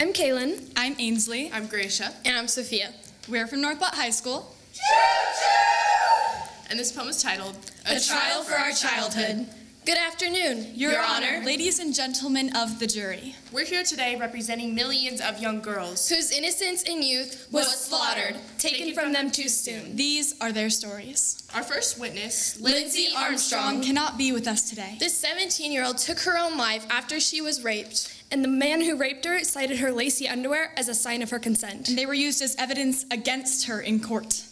I'm Kaylin. I'm Ainsley. I'm Gracia. And I'm Sophia. We're from North Platte High School. And this poem is titled A Trial for Our Childhood. Good afternoon, Your, Your Honor, Honor, ladies and gentlemen of the jury. We're here today representing millions of young girls. whose innocence and youth was slaughtered, taken from them too soon. These are their stories. Our first witness, Lindsay Armstrong. cannot be with us today. This 17 year old took her own life after she was raped. And the man who raped her cited her lacy underwear as a sign of her consent. And they were used as evidence against her in court.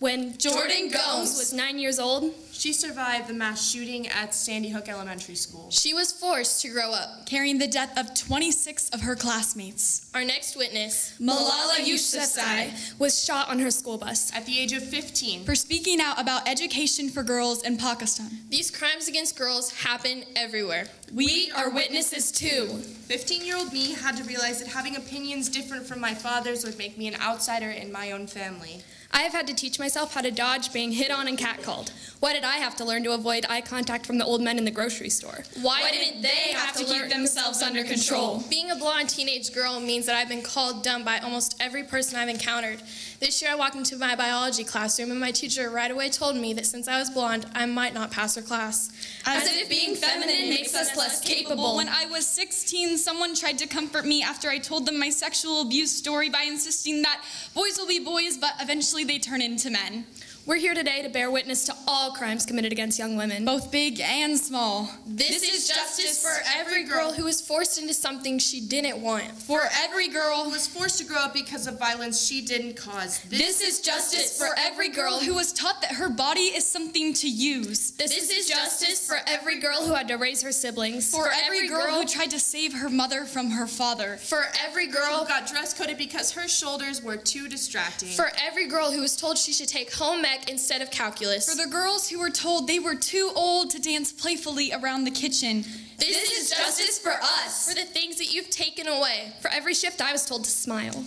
When Jordan Gomes was nine years old, she survived the mass shooting at Sandy Hook Elementary School. She was forced to grow up. Carrying the death of 26 of her classmates. Our next witness, Malala Yousafzai. was shot on her school bus. At the age of 15, For speaking out about education for girls in Pakistan. These crimes against girls happen everywhere. We are witnesses too. 15 year old me had to realize that having opinions different from my father's would make me an outsider in my own family. I have had to teach myself how to dodge being hit on and catcalled. Why did I have to learn to avoid eye contact from the old men in the grocery store? Why, didn't they have to, keep themselves under control? Being a blonde teenage girl means that I've been called dumb by almost every person I've encountered. This year I walked into my biology classroom and my teacher right away told me that since I was blonde, I might not pass her class. As if being feminine makes us less capable. When I was 16, someone tried to comfort me after I told them my sexual abuse story by insisting that boys will be boys, but eventually they turn into men, We're here today to bear witness to all crimes committed against young women. both big and small. This, is justice for every girl who was forced into something she didn't want. For every girl Who was forced to grow up because of violence she didn't cause. This is justice for every girl who was taught that her body is something to use. This is justice for every girl who had to raise her siblings. For every every girl girl- who tried to save her mother from her father. for every girl who got dress coded because her shoulders were too distracting. for every girl who was told she should take home ec instead of calculus. For the girls who were told they were too old to dance playfully around the kitchen. this, is justice for us. For the things that you've taken away. For every shift, I was told to smile.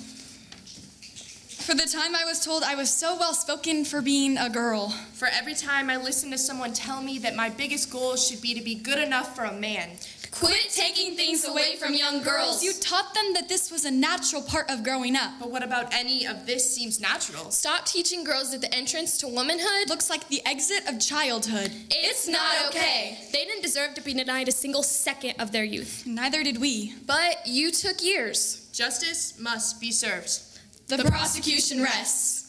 For the time I was told I was so well spoken for being a girl. For every time I listened to someone tell me that my biggest goal should be to be good enough for a man. Quit taking things away from young girls. You taught them that this was a natural part of growing up. But what about any of this seems natural? Stop teaching girls that the entrance to womanhood Looks like the exit of childhood. it's not okay. They didn't deserve to be denied a single second of their youth. Neither did we. But you took years. Justice must be served. The prosecution rests.